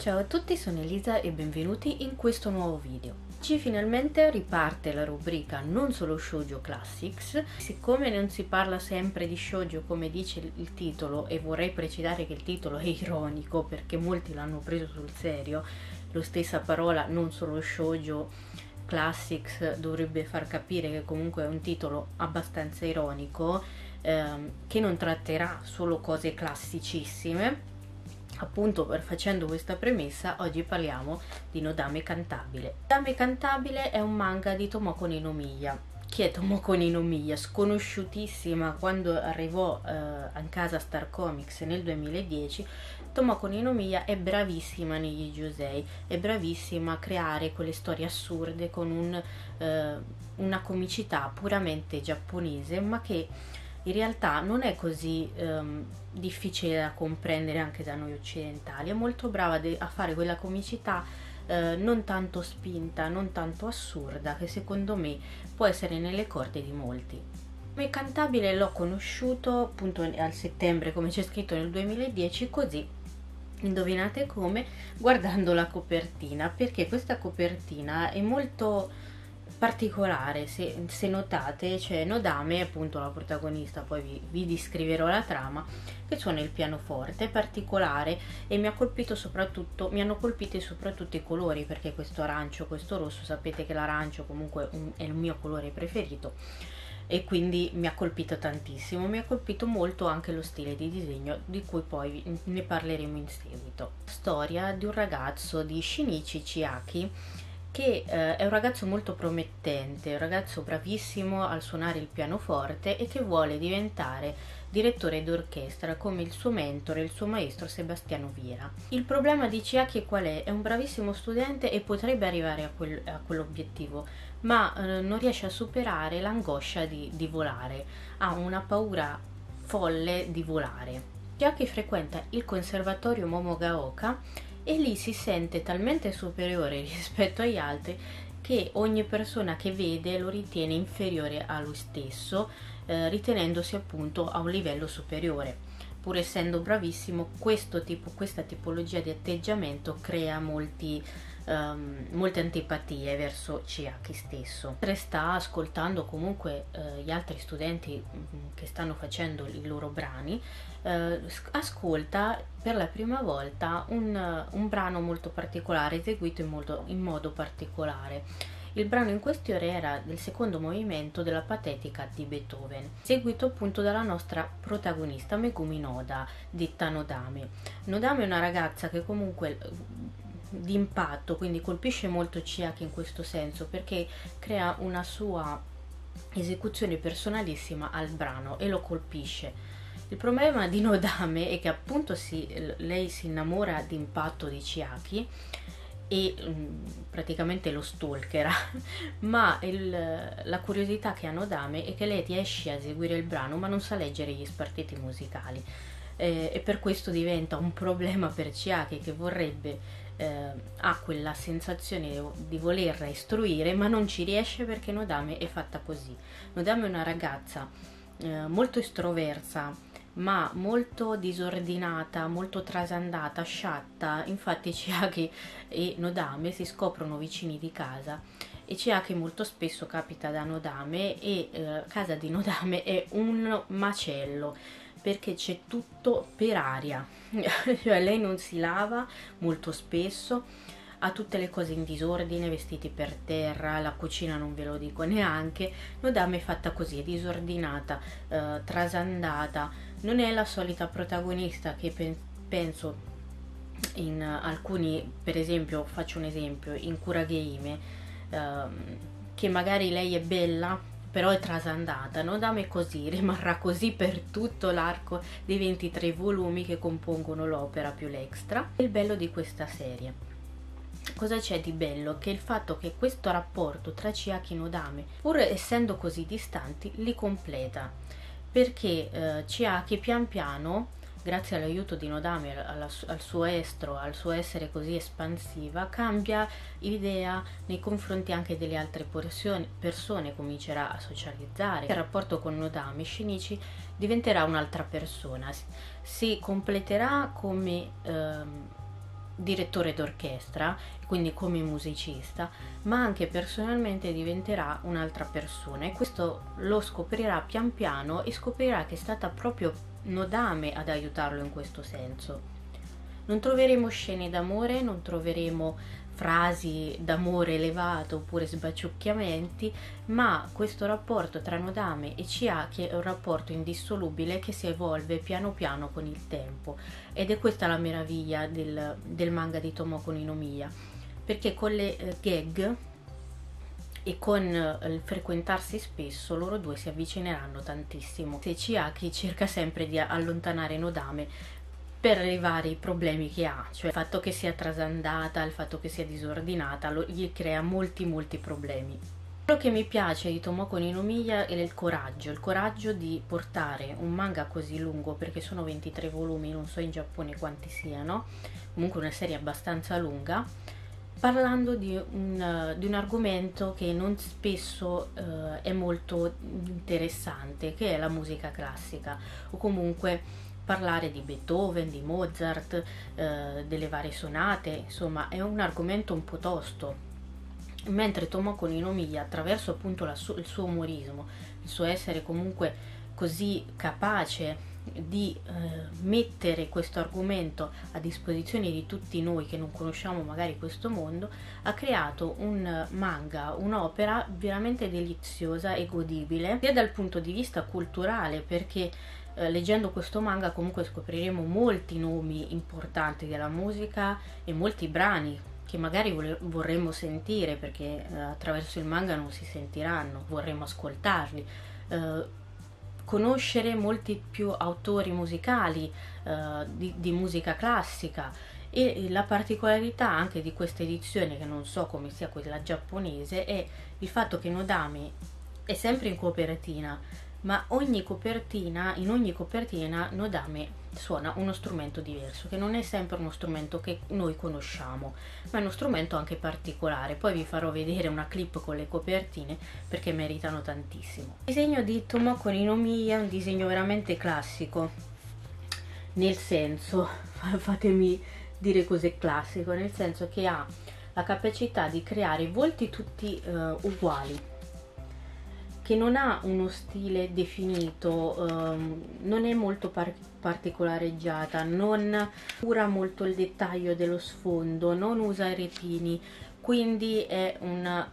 Ciao a tutti, sono Elisa e benvenuti in questo nuovo video. Oggi finalmente riparte la rubrica Non solo Shoujo Classics. Siccome non si parla sempre di shoujo come dice il titolo e vorrei precisare che il titolo è ironico perché molti l'hanno preso sul serio, lo stessa parola Non solo Shoujo Classics dovrebbe far capire che comunque è un titolo abbastanza ironico ehm, che non tratterà solo cose classicissime Appunto facendo questa premessa oggi parliamo di Nodame Cantabile. Nodame Cantabile è un manga di Tomoko Ninomiya. Chi è Tomoko Ninomiya? Sconosciutissima quando arrivò eh, a casa Star Comics nel 2010 Tomoko Ninomiya è bravissima negli Josei, è bravissima a creare quelle storie assurde con un, eh, una comicità puramente giapponese ma che in realtà non è così um, difficile da comprendere anche da noi occidentali, è molto brava de- a fare quella comicità eh, non tanto spinta, non tanto assurda, che secondo me può essere nelle corde di molti. Come cantabile l'ho conosciuto appunto al settembre, come c'è scritto nel 2010, così indovinate come? Guardando la copertina, perché questa copertina è molto particolare, se, se notate, c'è Nodame, appunto la protagonista, poi vi, vi descriverò la trama, che suona il pianoforte, è particolare e mi ha colpito soprattutto, mi hanno colpito soprattutto i colori, perché questo arancio, questo rosso, sapete che l'arancio comunque un, è il mio colore preferito e quindi mi ha colpito tantissimo, mi ha colpito molto anche lo stile di disegno di cui poi ne parleremo in seguito. Storia di un ragazzo di Shinichi Chiaki che eh, è un ragazzo molto promettente, un ragazzo bravissimo al suonare il pianoforte e che vuole diventare direttore d'orchestra come il suo mentore, il suo maestro Sebastiano Viera. Il problema di Ciacchi qual è? È un bravissimo studente e potrebbe arrivare a, quel, a quell'obiettivo, ma eh, non riesce a superare l'angoscia di, di volare, ha una paura folle di volare. Chiaki frequenta il conservatorio Momogaoka e lì si sente talmente superiore rispetto agli altri che ogni persona che vede lo ritiene inferiore a lui stesso, eh, ritenendosi appunto a un livello superiore. Pur essendo bravissimo, tipo, questa tipologia di atteggiamento crea molti um, molte antipatie verso Ciaki stesso. Sta ascoltando comunque uh, gli altri studenti mm, che stanno facendo i loro brani, uh, ascolta per la prima volta un, un, brano molto particolare, eseguito in, molto, in modo particolare. Il brano in questione era del secondo movimento della Patetica di Beethoven, seguito appunto dalla nostra protagonista Megumi Noda, detta Nodame. Nodame è una ragazza che comunque di impatto, quindi colpisce molto Chiaki in questo senso perché crea una sua esecuzione personalissima al brano e lo colpisce. Il problema di Nodame è che appunto si, lei si innamora di impatto di Chiaki e mm, praticamente lo stalkerà, ma il, la curiosità che ha Nodame è che lei riesce a eseguire il brano ma non sa leggere gli spartiti musicali eh, e per questo diventa un problema per Chiaki che vorrebbe eh, ha quella sensazione di volerla istruire, ma non ci riesce perché Nodame è fatta così. Nodame è una ragazza eh, molto estroversa, ma molto disordinata, molto trasandata, sciatta. Infatti Ciaki e Nodame si scoprono vicini di casa e Ciaki molto spesso capita da Nodame e eh, casa di Nodame è un macello perché c'è tutto per aria, cioè lei non si lava molto spesso, ha tutte le cose in disordine, vestiti per terra, la cucina non ve lo dico neanche, Nodame è fatta così, è disordinata, eh, trasandata, non è la solita protagonista che pe- penso in alcuni, per esempio, faccio un esempio, in Kuragehime, ehm, che magari lei è bella, però è trasandata, non da me così, rimarrà così per tutto l'arco dei 23 volumi che compongono l'opera più l'extra. Il bello di questa serie. Cosa c'è di bello? Che il fatto che questo rapporto tra Chiaki e Nodame, pur essendo così distanti, li completa. Perché eh, Chiaki pian piano grazie all'aiuto di Nodame, alla, al suo estro, al suo essere così espansiva, cambia idea nei confronti anche delle altre persone, persone comincerà a socializzare. Il rapporto con Nodame, Shinichi, diventerà un'altra persona, si completerà come... Ehm, direttore d'orchestra, quindi come musicista, ma anche personalmente diventerà un'altra persona e questo lo scoprirà pian piano e scoprirà che è stata proprio Nodame ad aiutarlo in questo senso. Non troveremo scene d'amore, non troveremo frasi d'amore elevato oppure sbaciucchiamenti, ma questo rapporto tra Nodame e Chia che è un rapporto indissolubile che si evolve piano piano con il tempo ed è questa la meraviglia del, del manga di Tomoko Ninomiya perché con le eh, gag e con eh, il frequentarsi spesso loro due si avvicineranno tantissimo. Se Chiaki cerca sempre di allontanare Nodame per i vari problemi che ha, cioè il fatto che sia trasandata, il fatto che sia disordinata, lo, gli crea molti molti problemi. Quello che mi piace di Tomoko Ninomiya è il coraggio, il coraggio di portare un manga così lungo, perché sono 23 volumi, non so in Giappone quanti siano, comunque una serie abbastanza lunga, parlando di un, di un argomento che non spesso eh, è molto interessante, che è la musica classica, o comunque parlare di Beethoven, di Mozart, eh, delle varie sonate, insomma è un argomento un po' tosto. Mentre Tomoko Ninomiya, attraverso appunto su- il suo umorismo, il suo essere comunque così capace di eh, mettere questo argomento a disposizione di tutti noi che non conosciamo magari questo mondo, ha creato un manga, un'opera veramente deliziosa e godibile, sia dal punto di vista culturale, perché eh, leggendo questo manga comunque scopriremo molti nomi importanti della musica e molti brani che magari vorremmo sentire perché eh, attraverso il manga non si sentiranno, vorremmo ascoltarli. Eh, conoscere molti più autori musicali eh, di, di, musica classica. E la particolarità anche di questa edizione, che non so come sia quella giapponese, è il fatto che Nodami è sempre in cooperatina ma ogni copertina, in ogni copertina Nodame suona uno strumento diverso, che non è sempre uno strumento che noi conosciamo, ma è uno strumento anche particolare. Poi vi farò vedere una clip con le copertine perché meritano tantissimo. Il disegno di Tomoko Ninomiya è un disegno veramente classico, nel senso, fatemi dire cos'è classico, nel senso che ha la capacità di creare volti tutti uh, uguali che non ha uno stile definito, um, non è molto par- particolareggiata, non cura molto il dettaglio dello sfondo, non usa i retini, quindi è una,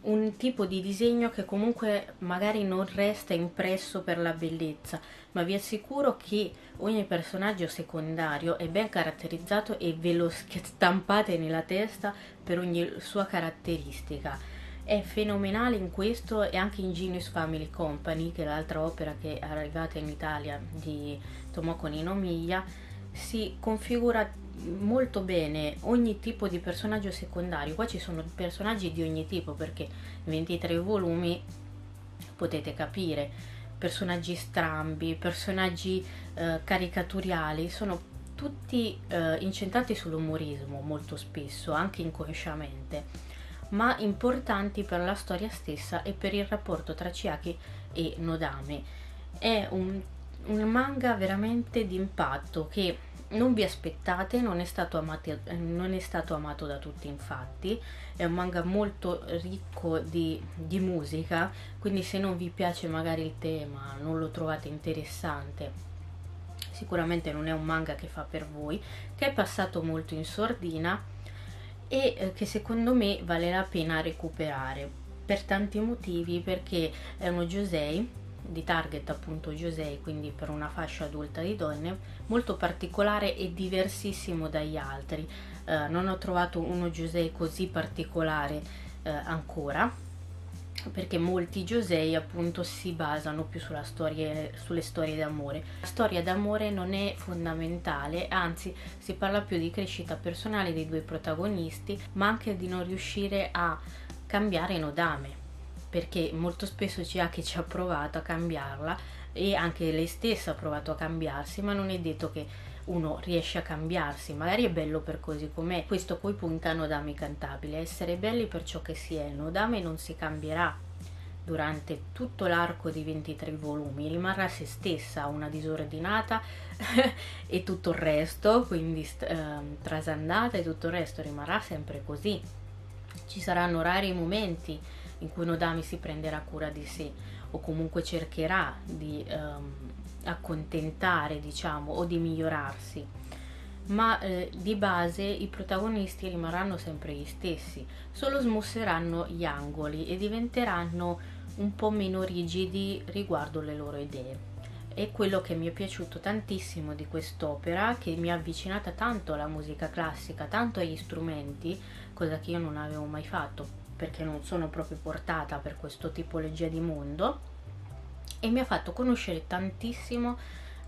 un tipo di disegno che comunque magari non resta impresso per la bellezza, ma vi assicuro che ogni personaggio secondario è ben caratterizzato e ve lo stampate nella testa per ogni sua caratteristica è fenomenale in questo e anche in Genius Family Company, che è l'altra opera che è arrivata in Italia di Tomoko Ninomiya, si configura molto bene ogni tipo di personaggio secondario. Qua ci sono personaggi di ogni tipo perché 23 volumi potete capire personaggi strambi, personaggi eh, caricaturali, sono tutti eh, incentrati sull'umorismo molto spesso, anche inconsciamente ma importanti per la storia stessa e per il rapporto tra Chiaki e Nodame. È un, un manga veramente d'impatto che non vi aspettate, non è, stato amato, non è stato amato da tutti infatti, è un manga molto ricco di, di, musica, quindi se non vi piace magari il tema, non lo trovate interessante, sicuramente non è un manga che fa per voi, che è passato molto in sordina e eh, che secondo me vale la pena recuperare per tanti motivi perché è uno Josei di target appunto Josei quindi per una fascia adulta di donne molto particolare e diversissimo dagli altri. Eh, non ho trovato uno Josei così particolare eh, ancora perché molti Josei appunto si basano più storia, sulle storie d'amore. La storia d'amore non è fondamentale, anzi si parla più di crescita personale dei due protagonisti, ma anche di non riuscire a cambiare Nodame, perché molto spesso c'è chi ci ha provato a cambiarla e anche lei stessa ha provato a cambiarsi, ma non è detto che uno riesce a cambiarsi, magari è bello per così com'è. Questo poi punta a Nodame cantabile, essere belli per ciò che si è. Nodame non si cambierà durante tutto l'arco di 23 volumi, rimarrà se stessa, una disordinata, e tutto il resto, quindi eh, trasandata e tutto il resto rimarrà sempre così. Ci saranno rari momenti in cui Nodami si prenderà cura di sé o comunque cercherà di ehm, accontentare, diciamo, o di migliorarsi. Ma eh, di base i protagonisti rimarranno sempre gli stessi, solo smusseranno gli angoli e diventeranno un po' meno rigidi riguardo le loro idee. E quello che mi è piaciuto tantissimo di quest'opera, che mi ha avvicinata tanto alla musica classica, tanto agli strumenti, cosa che io non avevo mai fatto perché non sono proprio portata per questo tipologia di mondo e mi ha fatto conoscere tantissimo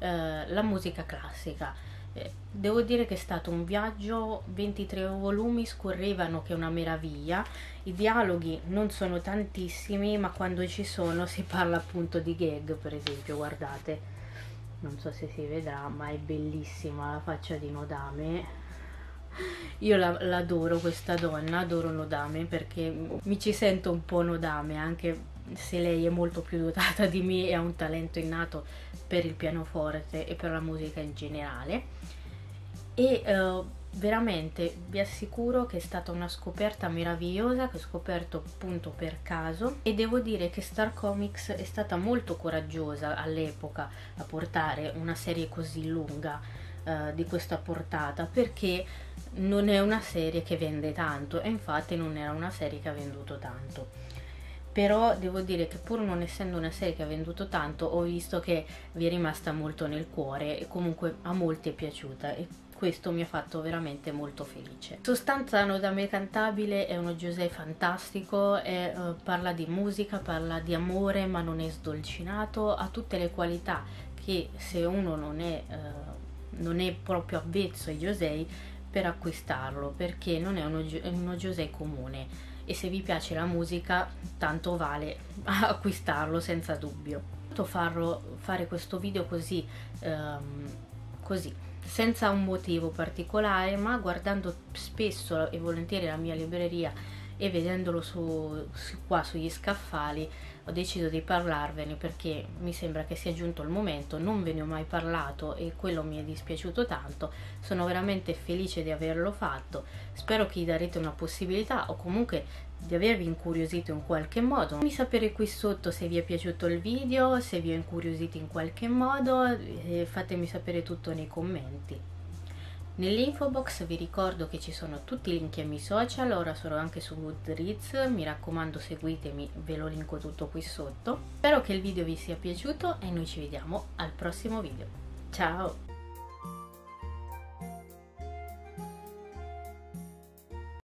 eh, la musica classica. Eh, devo dire che è stato un viaggio, 23 volumi scorrevano che è una meraviglia, i dialoghi non sono tantissimi ma quando ci sono si parla appunto di gag per esempio, guardate, non so se si vedrà ma è bellissima la faccia di Nodame, io la, l'adoro questa donna, adoro Nodame perché mi ci sento un po' Nodame anche se lei è molto più dotata di me e ha un talento innato per il pianoforte e per la musica in generale. E uh, veramente vi assicuro che è stata una scoperta meravigliosa che ho scoperto appunto per caso. E devo dire che Star Comics è stata molto coraggiosa all'epoca a portare una serie così lunga uh, di questa portata perché non è una serie che vende tanto e infatti non era una serie che ha venduto tanto però devo dire che pur non essendo una serie che ha venduto tanto ho visto che vi è rimasta molto nel cuore e comunque a molti è piaciuta e questo mi ha fatto veramente molto felice. Sostanza Nodame Cantabile è uno Giuseppe fantastico, è, uh, parla di musica, parla di amore ma non è sdolcinato, ha tutte le qualità che se uno non è, uh, non è proprio avvezzo ai Giuseppe per acquistarlo perché non è uno, uno José comune e se vi piace la musica tanto vale acquistarlo senza dubbio. Farlo, fare questo video così, um, così, senza un motivo particolare, ma guardando spesso e volentieri la mia libreria e vedendolo su, su, qua sugli scaffali ho deciso di parlarvene perché mi sembra che sia giunto il momento, non ve ne ho mai parlato e quello mi è dispiaciuto tanto, sono veramente felice di averlo fatto, spero che gli darete una possibilità o comunque di avervi incuriosito in qualche modo. Fammi sapere qui sotto se vi è piaciuto il video, se vi ho incuriosito in qualche modo, e fatemi sapere tutto nei commenti. Nell'info box vi ricordo che ci sono tutti i link ai miei social, ora sono anche su Goodreads, mi raccomando seguitemi, ve lo linko tutto qui sotto. Spero che il video vi sia piaciuto e noi ci vediamo al prossimo video. Ciao!